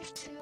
life to